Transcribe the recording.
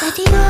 Daddy,